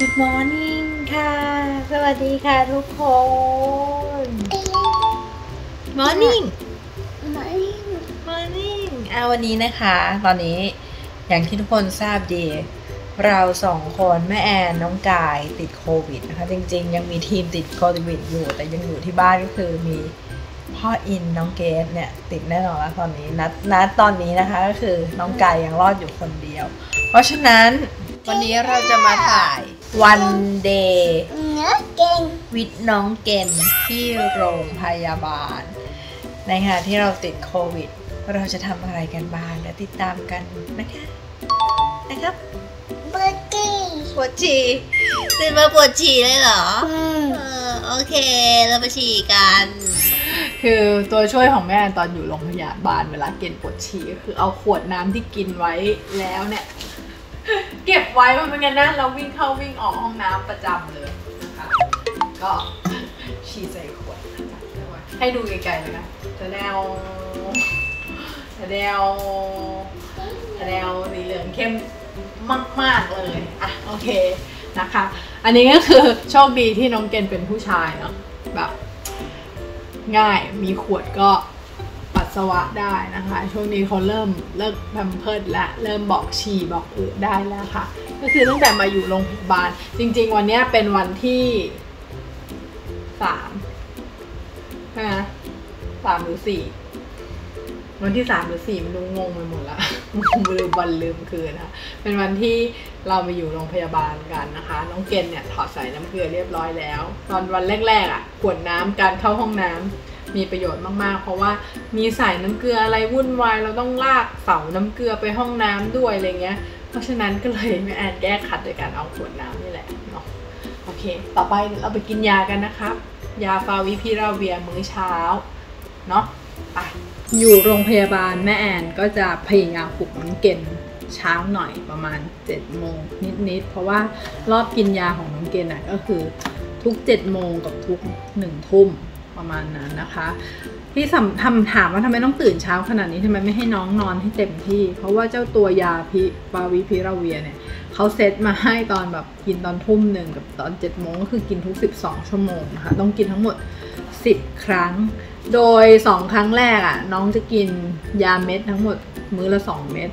Good morning ค่ะ สวัสดีค่ะทุกคน Morning ไม่ Morning อ่าวันนี้นะคะ ตอนนี้อย่างที่ทุกคนทราบดี เราสองคนแม่แอนน้องกายติดโควิดนะคะ จริง ๆ ยังมีทีมติดโควิดอยู่ แต่ยังอยู่ที่บ้านก็คือมีพ่ออินน้องเกดเนี่ยติดแน่นอนแล้วตอนนี้นัดนัดตอนนี้นะคะก็คือน้องกายยังรอดอยู่คนเดียว เพราะฉะนั้นวันนี้เราจะมาถ่าย one day เนื้อเก่งวิทย์น้องเกนที่โรงพยาบาล ในขณะที่เราติดโควิด เราจะทำอะไรกันบ้างเดี๋ยวติดตามกันนะคะนะครับเบอร์กี้ปวดฉี่ตื่นมาปวดฉี่เลยเหรออืมเออโอเค เราไปฉี่กัน คือตัวช่วยของแม่ตอนอยู่โรงพยาบาลเวลาเกินปวดฉี่ก็คือเอาขวดน้ำที่กินไว้แล้วเนี่ย เก็บไว้มันเป็นไงนนะเราวิ่งเข้าวิ่งออกห้องน้ำประจำเลยนะคะ ก็ฉี่ใส่ขวดนะคะให้ดูไกลๆเลยนะจะแนวจะแนวจะแนวสีเหลืองเข้มมากๆเลยอะโอเคนะคะ อันนี้ก็คือโชคดีที่น้องเกณฑ์เป็นผู้ชายเนาะแบบง่ายมีขวดก็ สาวะได้นะคะ ช่วงนี้เขาเริ่มเลิกแพมเพิร์ดและเริ่มบอกฉี่บอกอืดได้แล้วค่ะ ก็คือตั้งแต่มาอยู่โรงพยาบาล จริง ๆ วันนี้เป็นวันที่สามใช่ไหมสามหรือสี่วันที่สามหรือสี่ม่รู้งงไปหมดละลืมวันลืมคืนนะคะเป็นวันที่เรามาอยู่โรงพยาบาลกันนะคะ น้องเกณฑ์เนี่ยถอดใส่น้ำเกลือเรียบร้อยแล้ว ตอนวันแรกๆอะขวดน้ำการเข้าห้องน้ำ มีประโยชน์มากๆ เพราะว่ามีใส่น้ำเกลืออะไรวุ่นวายเราต้องลากเสาน้ำเกลือไปห้องน้ำด้วยอะไรเงี้ย เพราะฉะนั้นก็เลยแม่แอนแก้ขัดโดยการเอาขวดน้ำนี่แหละเนาะโอเค ต่อไปเราไปกินยากันนะครับ ยาฟาวิพิราเวียมื้อเช้าเนาะไปอยู่โรงพยาบาลแม่แอนก็จะพยายามปลุกน้องเกณฑ์เช้าหน่อยประมาณ7โมงนิดๆ เพราะว่ารอบกินยาของน้องเกณฑ์อะก็คือทุก7โมงกับทุก1ทุ่ม ประมาณนั้นนะคะ ที่ทำถามว่าทำไมต้องตื่นเช้าขนาดนี้ทำไมไม่ให้น้องนอนให้เต็มที่ เพราะว่าเจ้าตัวยาพิปาวิพิราเวียเนี่ยเขาเซตมาให้ตอนแบบกินตอนทุ่มหนึ่งกับตอน7จ็ดโมงก็คือกินทุก 12 ชั่วโมงนะคะต้องกินทั้งหมด 10 ครั้ง โดย 2 ครั้งแรกอะ่ะน้องจะกินยาเม็ดทั้งหมดมื้อละ 2 เม็ด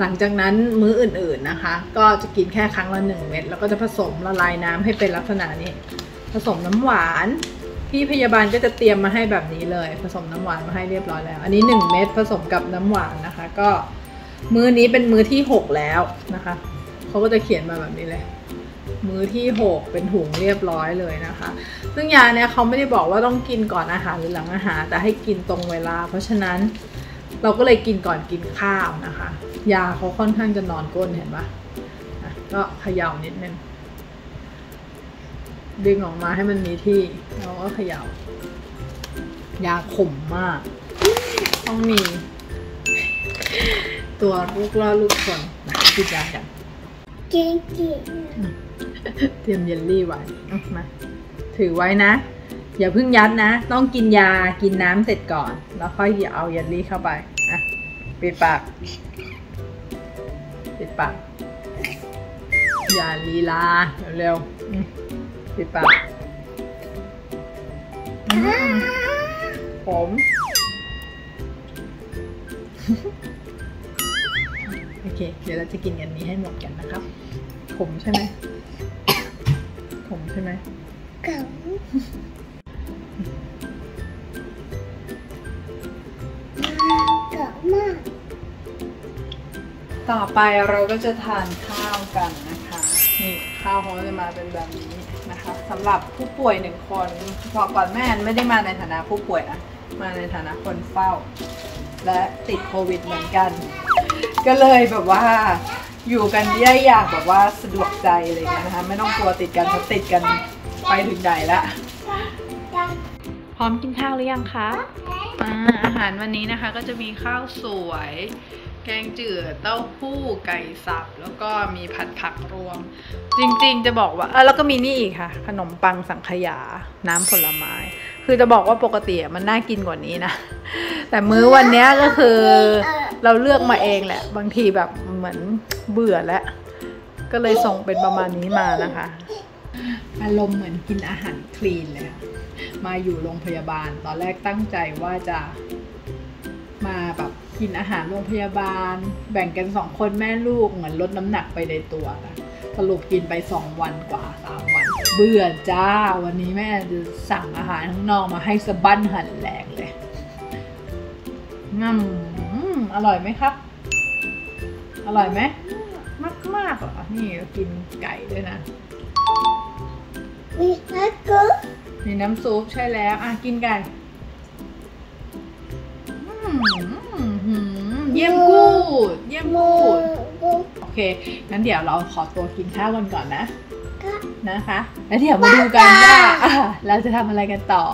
หลังจากนั้นมื้ออื่นๆนะคะ ก็จะกินแค่ครั้งละ 1 เม็ดแล้วก็จะผสมละลายน้ำให้เป็นลักษณะนี้ ผสมน้ำหวาน พี่พยาบาลก็จะเตรียมมาให้แบบนี้เลย ผสมน้ำหวานมาให้เรียบร้อยแล้ว อันนี้ 1 เม็ดผสมกับน้ำหวานนะคะ ก็มื้อนี้เป็นมื้อที่ 6 แล้วนะคะเขาก็จะเขียนมาแบบนี้เลย มื้อที่ 6 เป็นถุงเรียบร้อยเลยนะคะ ซึ่งยาเนี่ยเขาไม่ได้บอกว่าต้องกินก่อนอาหารหรือหลังอาหาร แต่ให้กินตรงเวลา เพราะฉะนั้นเราก็เลยกินก่อนกินข้าวนะคะ ยาเขาค่อนข้างจะนอนก้นเห็นปะอะก็เขย่านิดนึง ดึงออกมาให้มันมีที่แล้วก็เขยา่ายาขมมาก ต้องมี ตัวลูกล่อลูกคนนะกินยากันเก่งเก่งเตรียมเยลลี่ไว้เอามาถือไว้นะ อย่าเพิ่งยัดนะ ต้องกินยากินน้ำเสร็จก่อน แล้วค่อยเอาเยลลี่เข้าไปอะปิดปากปิดปากอย่าลีลาเร็วๆอืม ปิดปากอืมผมโอเค เดี๋ยวเราจะกินอันนี้ให้หมดกันนะครับขมใช่ไหมขมใช่ไหมเก่าเก่ามาก ต่อไปเราก็จะทานข้าวกันนะคะ นี่ข้าวเขาจะมาเป็นแบบนี้นะคะ สำหรับผู้ป่วยหนึ่งคนพอก่อนแม่แอนไม่ได้มาในฐานะผู้ป่วยนะมาในฐานะคนเฝ้า และติดโควิดเหมือนกัน ก็เลยแบบว่าอยู่กันได้อย่างแบบว่าสะดวกใจอะไรอย่างเงี้ยนะคะไม่ต้องกลัวติดกันเพราะติดกันไปถึงไหนละพร้อมกินข้าวหรือยังคะอาอาหารวันนี้นะคะก็จะมีข้าวสวย แกงจืดเต้าหู้ไก่สับ แล้วก็มีผัดผักรวม จริงๆ จะบอกว่าเออแล้วก็มีนี่อีกค่ะ ขนมปังสังขยา น้ำผลไม้ คือจะบอกว่าปกติมันน่ากินกว่านี้นะ แต่มื้อวันนี้ก็คือเราเลือกมาเองแหละ บางทีแบบเหมือนเบื่อแล้ว ก็เลยส่งเป็นประมาณนี้มานะคะ อารมณ์เหมือนกินอาหารคลีนเลยมาอยู่โรงพยาบาล ตอนแรกตั้งใจว่าจะ กินอาหารโรงพยาบาล แบ่งกันสองคนแม่ลูกเหมือนลดน้ำหนักไปในตัวนะสรุปกินไปสองวันกว่าสามวัน เบื่อจ้า วันนี้แม่จะสั่งอาหารข้างนอกมาให้สะบั้นหันแหลกเลยงั้มอร่อยไหมครับ อร่อยไหมมากมากๆเหรอนี่กินไก่ด้วยนะมีนักกุมีน้ำซุปใช่แล้ว อะกินกันอืม เยี่ยมกูด เยี่ยมกูด โอเค งั้นเดี๋ยวเราขอตัวกินข้าวกันก่อนนะก็นะคะ แล้วเดี๋ยวมาดูกันว่าอะเราจะทำอะไรกันต่อ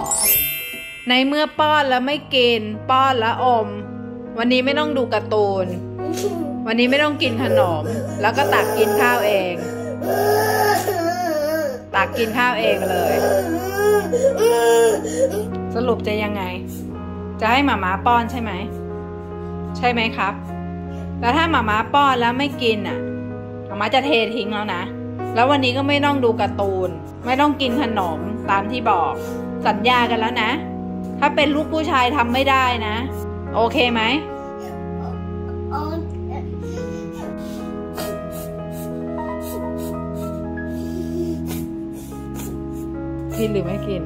ในเมื่อป้อนแล้วไม่กิน ป้อนแล้วอม วันนี้ไม่ต้องดูการ์ตูน วันนี้ไม่ต้องกินขนม แล้วก็ตักกินข้าวเอง ตักกินข้าวเองเลย สรุปจะยังไง จะให้หมาม้าป้อนใช่ไหม ใช่ไหมครับ แล้วถ้าหมาม้าป้อนแล้วไม่กินอะหมาม้าจะเททิ้งแล้วนะ แล้ววันนี้ก็ไม่ต้องดูการ์ตูน ไม่ต้องกินขนมตามที่บอก สัญญากันแล้วนะ ถ้าเป็นลูกผู้ชายทำไม่ได้นะ โอเคไหมกินหรือไม่กิน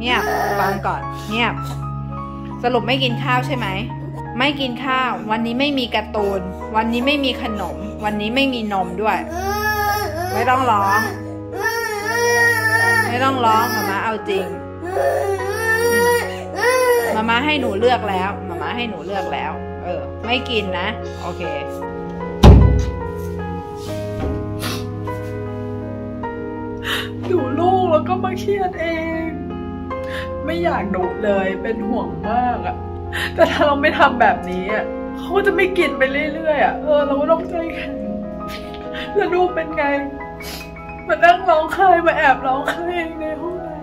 เงียบฟังก่อนเงียบ สรุปไม่กินข้าวใช่ไหม ไม่กินข้าว วันนี้ไม่มีการ์ตูน วันนี้ไม่มีขนม วันนี้ไม่มีนมด้วย ไม่ต้องร้อง ไม่ต้องร้องมาม่าเอาจริง มาม่าให้หนูเลือกแล้ว มาม่าให้หนูเลือกแล้ว เออ ไม่กินนะ โอเคดูลูกแล้วก็มาเครียดเอง ไม่อยากดุเลยเป็นห่วงมากอะแต่ถ้าเราไม่ทำแบบนี้อะเขาก็จะไม่กินไปเรื่อยๆอะเออเราก็ต้องใจแข็งแล้วดูเป็นไงมานั่งร้องไห้มาแอบร้องไห้เองในห้องน้ำ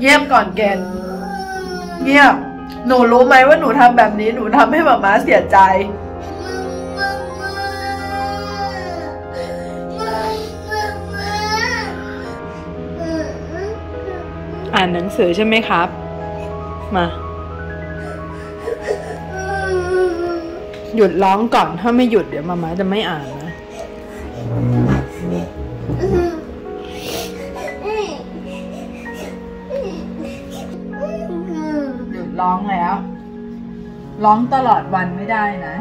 เงียบก่อนเกณฑ์เงียบ หนูรู้ไหมว่าหนูทำแบบนี้หนูทำให้หมาม้าเสียใจ อ่านหนังสือใช่ไหมครับ มา หยุดร้องก่อนถ้าไม่หยุดเดี๋ยวมาม่าจะไม่อ่านนะ ร้องตลอดวันไม่ได้นะ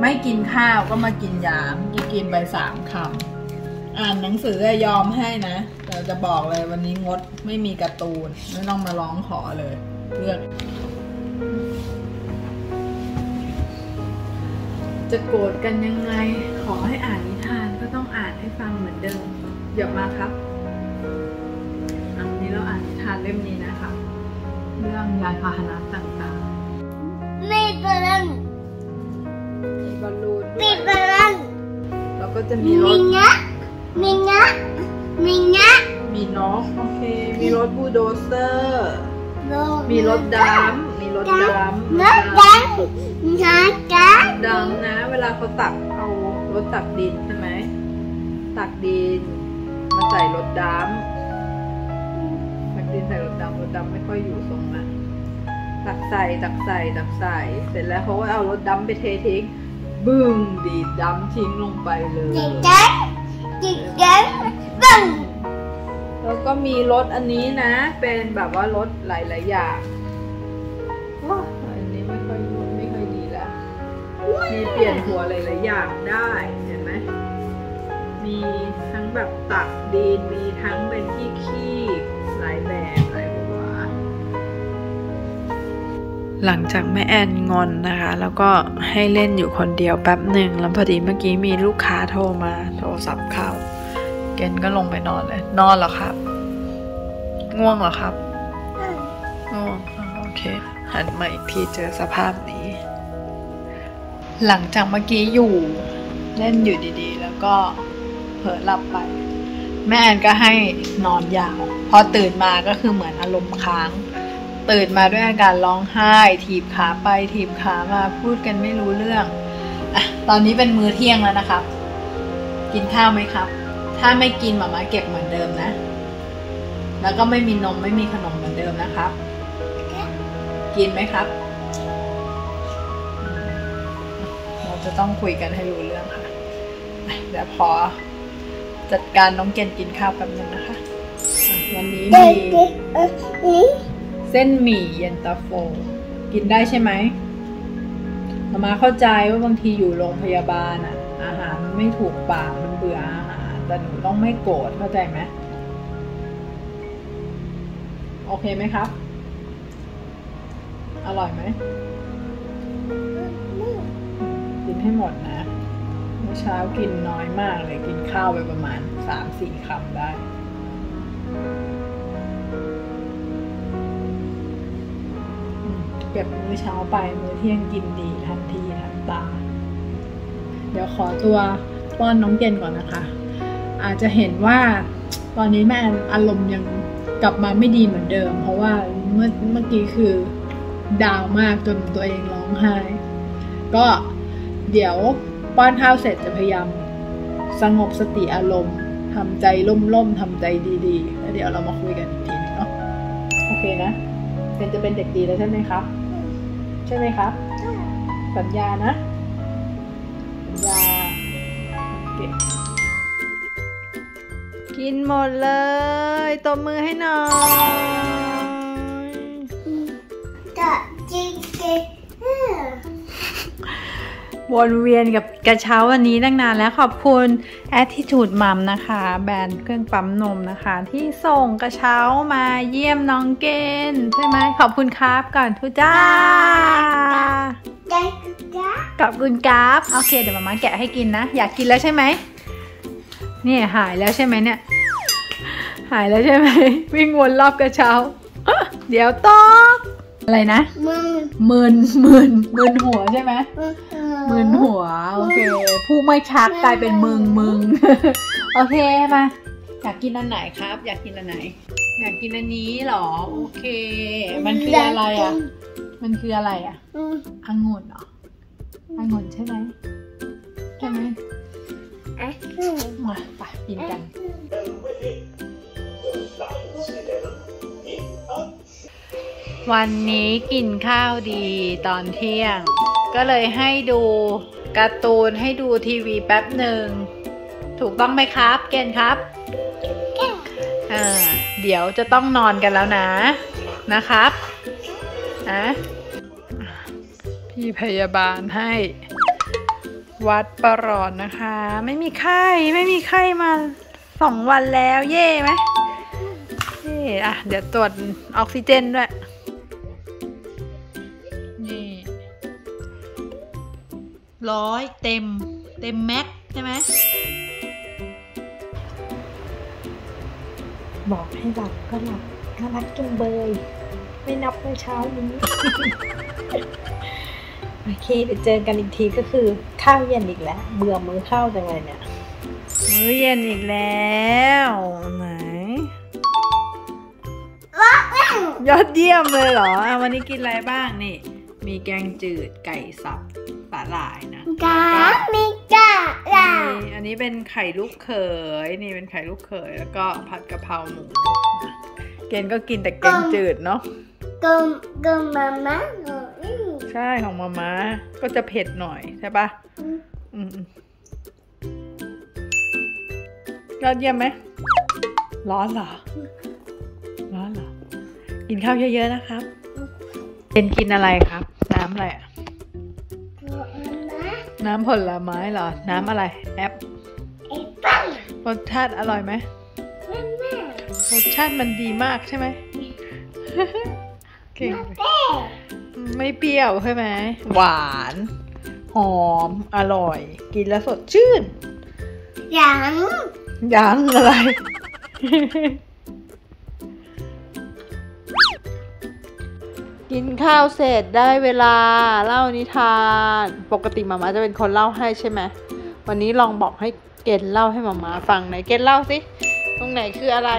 ไม่กินข้าวก็มากินยามกี้กินไปสามคำอ่านหนังสือยอมให้นะแต่จะบอกเลยวันนี้งดไม่มีการ์ตูนไม่ต้องมาร้องขอเลยเลือกจะโกรธกันยังไง ขอให้อ่านนิทานก็ต้องอ่านให้ฟังเหมือนเดิมอย่ามาครับอันนี้เราอ่านนิทานเล่มนี้นะคะ เรื่องยานพาหนะต่างไม่กำลังๆมีบอลลูนด้ไม่วยกำลังแล้วก็จะมีรมีถงะมีงะมีงะมีนกโอเค มีรถบูลโดเซอร์ โลมีรถดำมีรถดำรถดำนะจ๊ะดำนะ เวลาเขาตักเอารถตักดินใช่ไหม ตักดิน มาใส่รถดำตักดินใส่รถดำรถดำไม่ค่อยอยู่ตรงนะ ตักใส่ตักใส่ตักใส่ เสร็จแล้วเขาก็เอารถดำไปเททิ้งบึ้งดีดดำทิ้งลงไปเลยจิกจังจิกจังบึ้งแล้วก็มีรถอันนี้นะ เป็นแบบว่ารถหลายๆอย่างว้าอันนี้ไม่ค่อยไม่ค่อยดีแล้วมีเปลี่ยนหัวหลายๆอย่างได้เห็นไหมมีทั้งแบบตักดินมีทั้งเป็นที่ขี้หลายแบบ หลังจากแม่แอนงอนนะคะ แล้วก็ให้เล่นอยู่คนเดียวแป๊บหนึ่งแล้วพอดีเมื่อกี้มีลูกค้าโทรมาโทรศัพท์เข้า เกนก็ลงไปนอนเลย นอนเหรอครับ ง่วงเหรอครับง่วงโอเค หันมาอีกทีเจอสภาพนี้ หลังจากเมื่อกี้อยู่เล่นอยู่ดีๆ แล้วก็เผลอหลับไป แม่แอนก็ให้นอนยาว พอตื่นมาก็คือเหมือนอารมณ์ค้าง ตื่นมาด้วยอาการร้องไห้ ถีบขาไปถีบขามาพูดกันไม่รู้เรื่องอะตอนนี้เป็นมื้อเที่ยงแล้วนะครับ กินข้าวไหมครับ ถ้าไม่กินหมามาเก็บเหมือนเดิมนะ แล้วก็ไม่มีนมไม่มีขนมเหมือนเดิมนะครับ กินไหมครับ เราจะต้องคุยกันให้รู้เรื่องค่ะอะเดี๋ยวพอจัดการน้องเกณฑ์กินข้าวแป๊บนึงนะคะ วันนี้มี เส้นหมี่เย็นตาโฟ กินได้ใช่ไหมมามาเข้าใจว่าบางทีอยู่โรงพยาบาลอะอาหารมันไม่ถูกปากมันเบื่ออาหารแต่หนูต้องไม่โกรธเข้าใจไหมโอเคไหมครับ อร่อยไหมกินให้หมดนะเมื่อเช้ากินน้อยมากเลยกินข้าวไปประมาณสามสี่คำได้ อืมเก็บมื้อเช้าไปมื้อเที่ยงกินดีทันทีทันตา เดี๋ยวขอตัวป้อนน้องเกนก่อนนะคะ อาจจะเห็นว่าตอนนี้แม่อารมณ์ยังกลับมาไม่ดีเหมือนเดิม เพราะว่าเมื่อเมื่อกี้คือดาวมากจนตัวเองร้องไห้ ก็เดี๋ยวป้อนข้าวเสร็จจะพยายามสงบสติอารมณ์ทำใจล่มๆทำใจดีๆ แล้วเดี๋ยวเรามาคุยกันอีกทีนึงเนาะโอเคนะ เป็นจะเป็นเด็กดีแล้วใช่ไหมครับ ใช่ไหมครับ สัญญานะสัญญาเก็บกินหมดเลยตบมือให้หน่อย วนเวียนกับกระเช้าวันนี้ตั้งนานแล้วขอบคุณ Attitude Mom นะคะ แบรนด์เครื่องปั๊มนมนะคะ ที่ส่งกระเช้ามาเยี่ยมน้องเกณฑ์ใช่ไหมขอบคุณครับก่อนทุจ้าเด็กกะขอบคุณครับโอเคเดี๋ยวมาม่าแกะให้กินนะ อยากกินแล้วใช่ไหมนี่หายแล้วใช่ไหมเนี่ย หายแล้วใช่ไหมวิ่งวนรอบกระเช้า เดี๋ยวตอก อะไรนะมึงมึนมึนมึนหัวใช่ไหมมึงมึนหัว โอเค ผู้ไม่ชักกลายเป็นมึงมึง โอเคมาอยากกินอันไหนครับ อยากกินอันไหน อยากกินอันนี้เหรอ โอเค มันคืออะไรอะ มันคืออะไรอะอืมองุ่นเหรอองุ่นใช่ไหมใช่ไหมอะอืมมาไปกินกัน วันนี้กินข้าวดีตอนเที่ยง ก็เลยให้ดูการ์ตูนให้ดูทีวีแป๊บหนึ่ง ถูกต้องไหมครับ เกณฑ์ครับอ่าเดี๋ยวจะต้องนอนกันแล้วนะ นะครับนะพี่พยาบาลให้วัดประหลอดนะคะ ไม่มีไข้ไม่มีไข้มาสองวันแล้ว เย่ไหมเย่อะเดี๋ยวตรวจออกซิเจนด้วย ร้อยเต็ม เต็มแม็กใช่ไหมบอกให้หลับก็หลับน่ารักจุงเบย ไม่นับเมื่อเช้านี้ โอเคเดี๋ยวเจอกันอีกทีก็คือข้าวเย็นอีกแล้ว เบื่อมื้อข้าวจังเลยเนี่ย มื้อเย็นอีกแล้วไหนยอดเยี่ยมเลยเหรออะวันนี้กินอะไรบ้างนี่ มีแกงจืดไก่สับสา หร่ายนะกะมีกะล่ะนี่อันนี้เป็นไข่ลูกเขยนี่เป็นไข่ลูกเขยแล้วก็ผัดกะเพราหมูนะเกณฑ์ก็กินแต่แกงจืดเนาะกมกมมาม่าอืมใช่ของมาม่าก็จะเผ็ดหน่อยใช่ปะอืมๆยอดเยี่ยมไหมร้อนเหรอ ร้อนเหรอ กินข้าวเยอะๆนะครับ เป็นกินอะไรครับ น้ำอะไรอะมาม่า น้ำผลไม้เหรอ น้ำอะไร แอปไอ้ปั้งรสชาติอร่อยไหมมาม่ารสชาติมันดีมากใช่ไหมเก่งเป้ไม่เปรี้ยวใช่ไหม หวาน หอม อร่อย กินแล้วสดชื่นหยัง ยังอะไร กินข้าวเสร็จได้เวลาเล่านิทาน ปกติมาม่าจะเป็นคนเล่าให้ใช่ไหมวันนี้ลองบอกให้เกณฑ์เล่าให้มาม่าฟังหน่อยเกณฑ์เล่าสิตรงไหนคืออะไร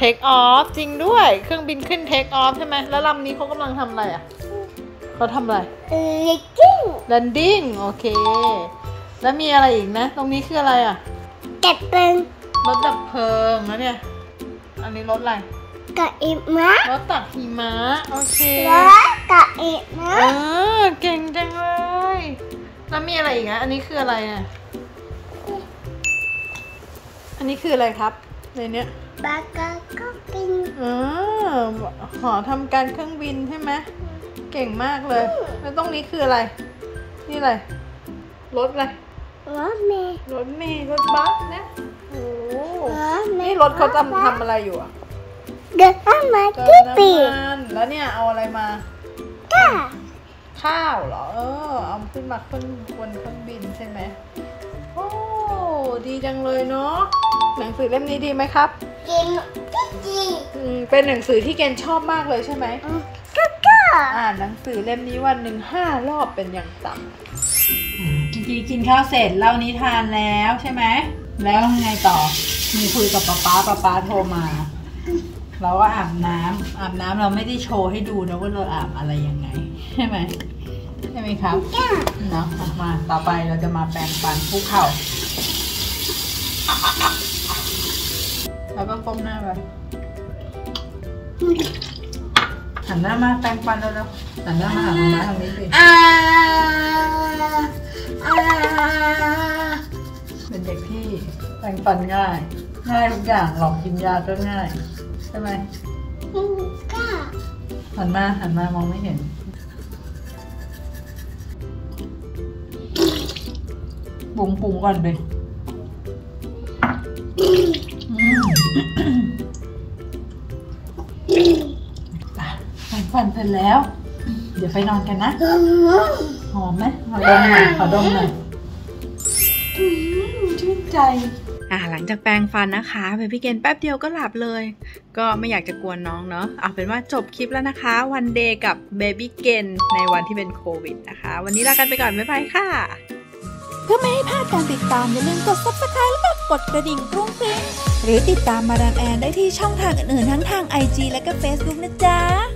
take off จริงด้วย เครื่องบินขึ้น take off ใช่ไหมแล้วลำนี้เขากำลังทำอะไรอะเขาทำอะไรเล็กกิ้ง landing โอเค แล้วมีอะไรอีกนะ ตรงนี้คืออะไรอะเก็บเป็นรถดับเพลิงแล้วเนี่ย อันนี้รถอะไร กะอิมะรถตักหิมะ โอเคแล้วกะอิมะเออเก่งจังเลย แล้วมีอะไรอีกอะอันนี้คืออะไรอะอันนี้คืออะไรครับในเนี้ยบากาก็กินอ๋อหอทำการเครื่องบินใช่ไหมเก่งมากเลย แล้วตรงนี้คืออะไร นี่อะไร รถอะไร รถเมย์รถเมล์รถบัสนะโอ้โหรถเมนี่ย์รถเขาทำทำอะไรอยู่อะ เดินเข้ามาเติที่มปีน้ำมันแล้วเนี่ยเอาอะไรมา ก้าข้าวเหรอ เออ เอาขึ้นมาขึ้นบนเครื่องบินใช่ไหมโอ้ดีจังเลยเนาะหนังสือเล่มนี้ดีไหมครับกินที่จีอืมเป็นหนังสือที่เกณฑ์ชอบมากเลยใช่ไหม ก็ก็อ่านหนังสือเล่มนี้วันหนึ่งห้ารอบเป็นอย่างต่ำกินกินกินข้าวเสร็จเล่านิทานแล้วใช่ไหม แล้วยังไงต่อ มีคุยกับป๊าป๊าป๊าป๊าโทรมา เราก็อาบน้ำอาบน้ำเราไม่ได้โชว์ให้ดูนะว่าเราอาบอะไรยังไง ใช่ไหมใช่ไหมครับก้าเนาะอะมาต่อไปเราจะมาแปรงฟันคุกเข่าแล้วก็ก้มหน้าไปหันหน้ามาแปรงฟันแล้วๆหันหน้ามาหามาม่าทางนี้สิอ่าอ่าเป็นเด็กที่แปรงฟันง่าย ง่ายทุกอย่างหลอกกินยาก็ง่ายใช่ไหมก้าหันมาหันมามองไม่เห็นปรุงปรุงก่อนไปอะแปรงฟันเสร็จแล้ว เดี๋ยวไปนอนกันนะ หอมไหมขอดมหน่อยขอดมหน่อยอืมชื่นใจ อ่าหลังจากแปรงฟันนะคะเบบี้เกนแป๊บเดียวก็หลับเลย ก็ไม่อยากจะกวนน้องเนาะเอาเป็นว่าจบคลิปแล้วนะคะ วันเดย์กับเบบี้เกนในวันที่เป็นโควิดนะคะ วันนี้ลากันไปก่อน บ๊ายบายค่ะ เพื่อไม่ให้พลาดการติดตามอย่าลืมกด subscribe และกดกระดิ่งกรุ้งกริ้งหรือติดตามมาดามแอนได้ที่ช่องทางอื่นๆทั้งทาง IG และก็ Facebook นะจ๊ะ